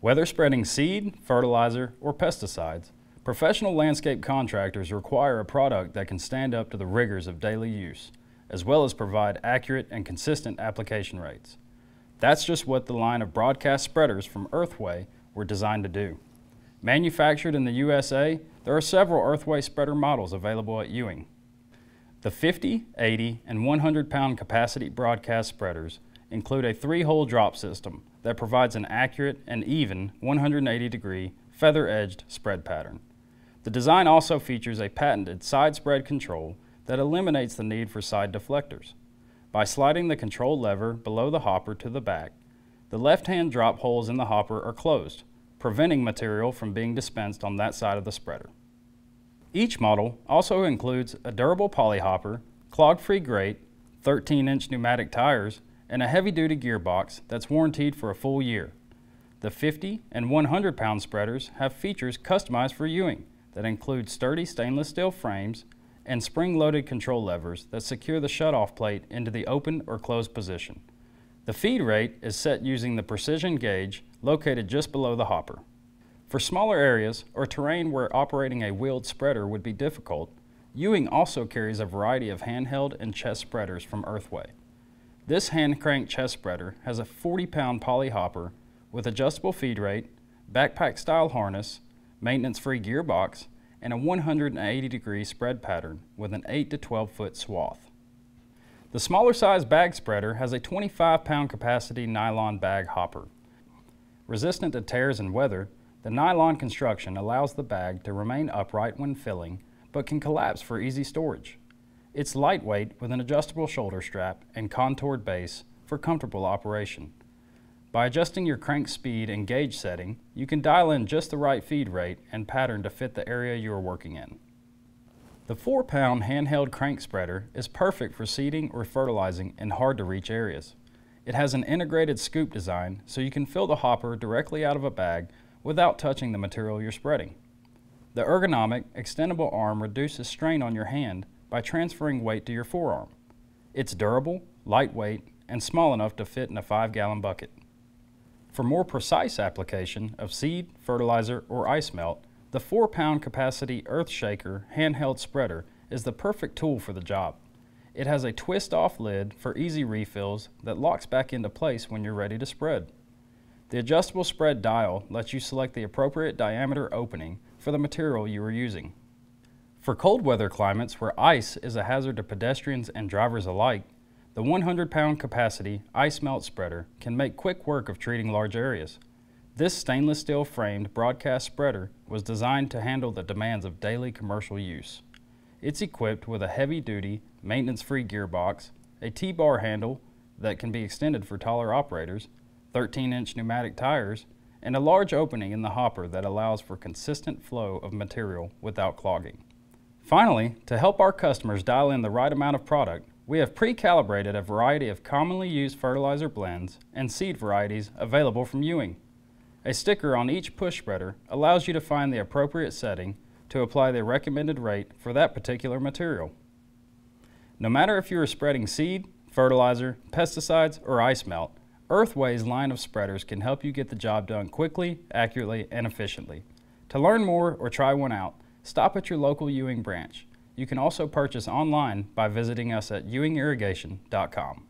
Whether spreading seed, fertilizer, or pesticides, professional landscape contractors require a product that can stand up to the rigors of daily use, as well as provide accurate and consistent application rates. That's just what the line of broadcast spreaders from Earthway were designed to do. Manufactured in the USA, there are several Earthway spreader models available at Ewing. The 50, 80, and 100 pound capacity broadcast spreaders include a three-hole drop system that provides an accurate and even 180 degree feather-edged spread pattern. The design also features a patented side spread control that eliminates the need for side deflectors. By sliding the control lever below the hopper to the back, the left-hand drop holes in the hopper are closed, preventing material from being dispensed on that side of the spreader. Each model also includes a durable polyhopper, clog-free grate, 13-inch pneumatic tires, and a heavy-duty gearbox that's warranted for a full year. The 50 and 100 pound spreaders have features customized for Ewing that include sturdy stainless steel frames and spring-loaded control levers that secure the shutoff plate into the open or closed position. The feed rate is set using the precision gauge located just below the hopper. For smaller areas or terrain where operating a wheeled spreader would be difficult, Ewing also carries a variety of handheld and chest spreaders from Earthway. This hand crank chest spreader has a 40 pound poly hopper with adjustable feed rate, backpack style harness, maintenance free gearbox, and a 180 degree spread pattern with an 8 to 12 foot swath. The smaller size bag spreader has a 25 pound capacity nylon bag hopper. Resistant to tears and weather, the nylon construction allows the bag to remain upright when filling, but can collapse for easy storage. It's lightweight with an adjustable shoulder strap and contoured base for comfortable operation. By adjusting your crank speed and gauge setting, you can dial in just the right feed rate and pattern to fit the area you are working in. The 4-pound handheld crank spreader is perfect for seeding or fertilizing in hard-to-reach areas. It has an integrated scoop design so you can fill the hopper directly out of a bag without touching the material you're spreading. The ergonomic, extendable arm reduces strain on your hand by transferring weight to your forearm. It's durable, lightweight, and small enough to fit in a 5-gallon bucket. For more precise application of seed, fertilizer, or ice melt, the 4-pound capacity Earth Shaker handheld spreader is the perfect tool for the job. It has a twist-off lid for easy refills that locks back into place when you're ready to spread. The adjustable spread dial lets you select the appropriate diameter opening for the material you are using. For cold weather climates where ice is a hazard to pedestrians and drivers alike, the 100 pound capacity ice melt spreader can make quick work of treating large areas. This stainless steel framed broadcast spreader was designed to handle the demands of daily commercial use. It's equipped with a heavy duty, maintenance free gearbox, a T bar handle that can be extended for taller operators, 13 inch pneumatic tires, and a large opening in the hopper that allows for consistent flow of material without clogging. Finally, to help our customers dial in the right amount of product, we have pre-calibrated a variety of commonly used fertilizer blends and seed varieties available from Ewing. A sticker on each push spreader allows you to find the appropriate setting to apply the recommended rate for that particular material. No matter if you are spreading seed, fertilizer, pesticides, or ice melt, Earthway's line of spreaders can help you get the job done quickly, accurately, and efficiently. To learn more or try one out, stop at your local Ewing branch. You can also purchase online by visiting us at ewingirrigation.com.